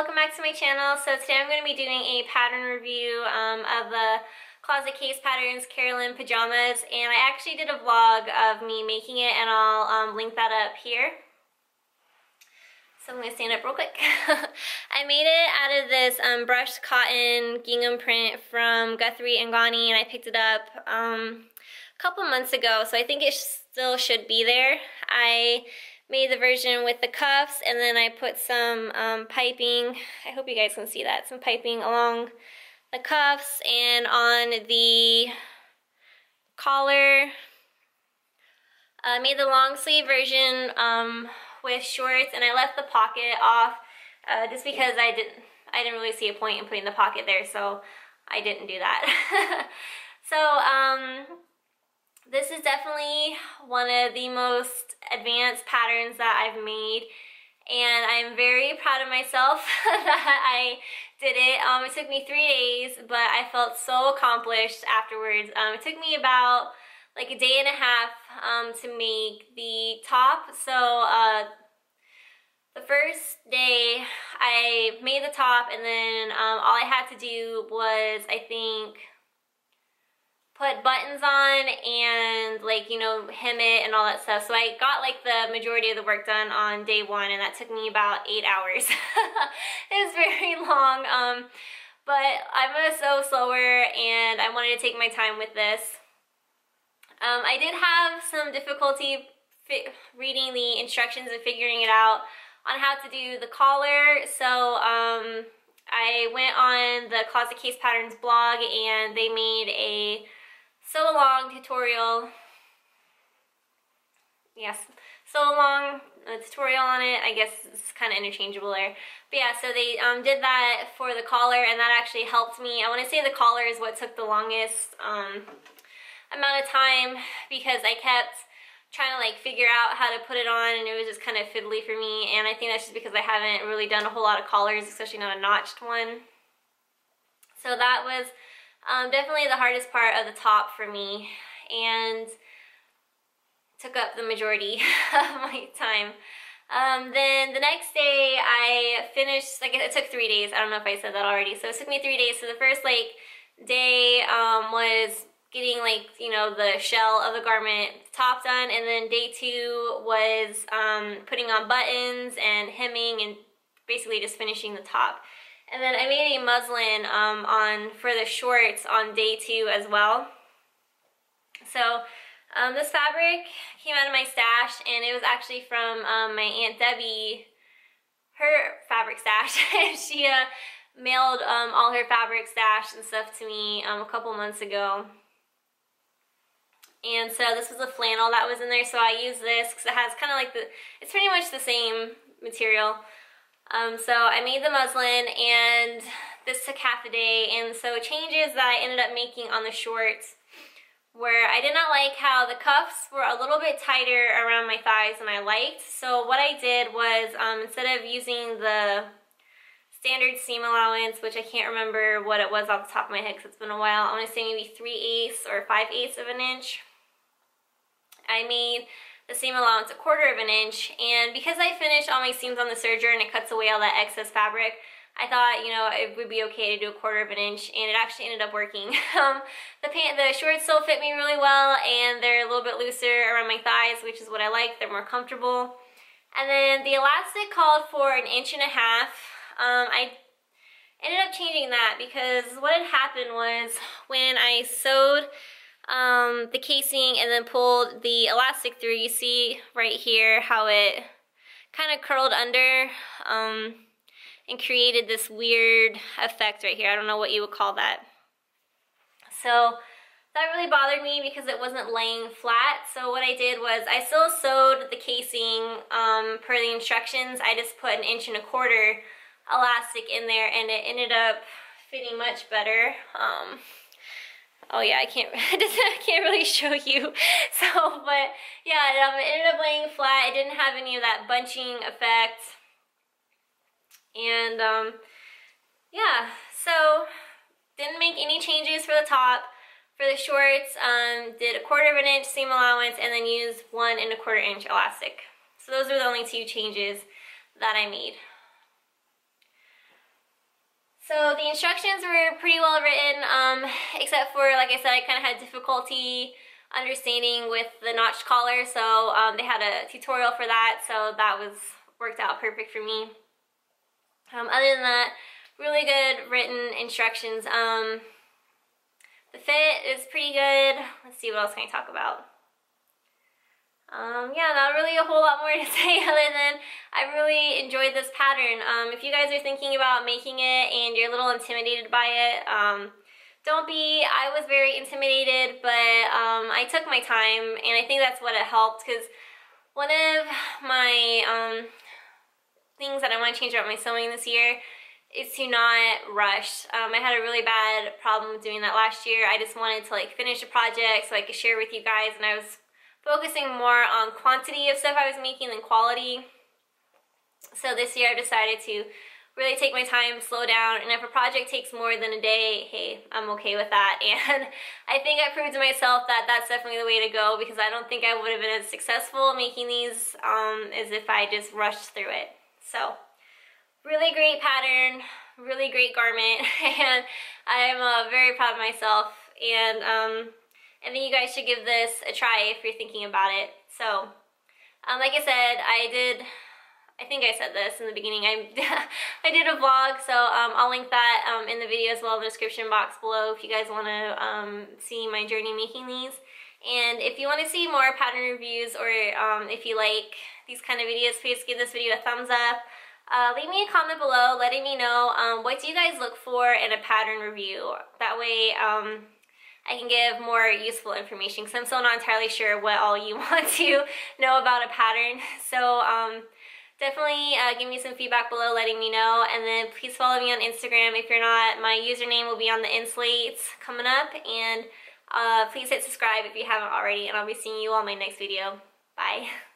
welcome back to my channel. So today I'm going to be doing a pattern review um, of the Closet Case Patterns Carolyn Pajamas and I actually did a vlog of me making it and I'll um, link that up here. So I'm going to stand up real quick. I made it out of this um, brushed cotton gingham print from Guthrie and Ghani and I picked it up um, a couple months ago so I think it still should be there. I made the version with the cuffs and then I put some um, piping, I hope you guys can see that, some piping along the cuffs and on the collar. I uh, made the long sleeve version um, with shorts and I left the pocket off uh, just because I didn't I didn't really see a point in putting the pocket there so I didn't do that. so um, this is definitely one of the most advanced patterns that I've made and I'm very proud of myself that I did it. Um, it took me three days, but I felt so accomplished afterwards. Um, it took me about like a day and a half um, to make the top. So uh, the first day I made the top and then um, all I had to do was I think put buttons on and like, you know, hem it and all that stuff. So I got like the majority of the work done on day one and that took me about eight hours. it was very long, um, but I'm a sew slower and I wanted to take my time with this. Um, I did have some difficulty reading the instructions and figuring it out on how to do the collar. So um, I went on the Closet Case Patterns blog and they made a sew along tutorial. Yes, sew along a tutorial on it. I guess it's kind of interchangeable there. But yeah, so they um, did that for the collar and that actually helped me. I want to say the collar is what took the longest um, amount of time because I kept trying to like figure out how to put it on and it was just kind of fiddly for me and I think that's just because I haven't really done a whole lot of collars, especially not a notched one. So that was um, definitely the hardest part of the top for me and took up the majority of my time. Um, then the next day I finished, like it took three days. I don't know if I said that already. So it took me three days. So the first like day um, was getting like, you know, the shell of the garment top done. And then day two was um, putting on buttons and hemming and basically just finishing the top. And then I made a muslin um, on for the shorts on day two as well. So um, this fabric came out of my stash and it was actually from um, my Aunt Debbie, her fabric stash. she uh, mailed um, all her fabric stash and stuff to me um, a couple months ago. And so this was a flannel that was in there, so I used this because it has kind of like the, it's pretty much the same material. Um, so I made the muslin and this took half a day and so changes that I ended up making on the shorts where I did not like how the cuffs were a little bit tighter around my thighs than I liked. So what I did was um, instead of using the standard seam allowance, which I can't remember what it was off the top of my head because it's been a while, I want to say maybe 3 eighths or 5 eighths of an inch. I made the seam allowance a quarter of an inch. And because I finished all my seams on the serger and it cuts away all that excess fabric I thought you know it would be okay to do a quarter of an inch. And it actually ended up working. Um, the pant the shorts still fit me really well and they're a little bit looser around my thighs which is what I like. They're more comfortable. And then the elastic called for an inch and a half. Um, I ended up changing that because what had happened was when I sewed um, the casing and then pulled the elastic through. You see right here how it kind of curled under um, and created this weird effect right here. I don't know what you would call that. So that really bothered me because it wasn't laying flat. So what I did was I still sewed the casing um, per the instructions. I just put an inch and a quarter elastic in there and it ended up fitting much better. Um, oh yeah, I can't, I can't really show you. So, but yeah, it, um, it ended up laying flat. It didn't have any of that bunching effect. And um, yeah, so didn't make any changes for the top. For the shorts, um, did a quarter of an inch seam allowance and then used one and a quarter inch elastic. So those are the only two changes that I made. So the instructions were pretty well written, um, except for, like I said, I kind of had difficulty understanding with the notch collar, so um, they had a tutorial for that, so that was worked out perfect for me. Um, other than that, really good written instructions. Um, the fit is pretty good. Let's see, what else can I talk about? Um, yeah, not really a whole lot more to say other than I really enjoyed this pattern. Um, if you guys are thinking about making it and you're a little intimidated by it, um, don't be. I was very intimidated, but um, I took my time, and I think that's what it helped because one of my um, things that I want to change about my sewing this year is to not rush. Um, I had a really bad problem doing that last year. I just wanted to like finish a project so I could share with you guys, and I was focusing more on quantity of stuff I was making than quality. So this year I've decided to really take my time, slow down, and if a project takes more than a day, hey, I'm okay with that. And I think I proved to myself that that's definitely the way to go because I don't think I would have been as successful making these um, as if I just rushed through it. So, really great pattern, really great garment, and I'm uh, very proud of myself. And um, I think you guys should give this a try if you're thinking about it. So, um, like I said, I did, I think I said this in the beginning, I, I did a vlog, so um, I'll link that um, in the video as well in the description box below if you guys want to um, see my journey making these. And if you want to see more pattern reviews or um, if you like these kind of videos, please give this video a thumbs up. Uh, leave me a comment below letting me know um, what do you guys look for in a pattern review. That way, um, I can give more useful information because I'm still not entirely sure what all you want to know about a pattern. So definitely uh, give me some feedback below letting me know. And then please follow me on Instagram. If you're not, my username will be on the inslates coming up. And uh, please hit subscribe if you haven't already. And I'll be seeing you on my next video. Bye.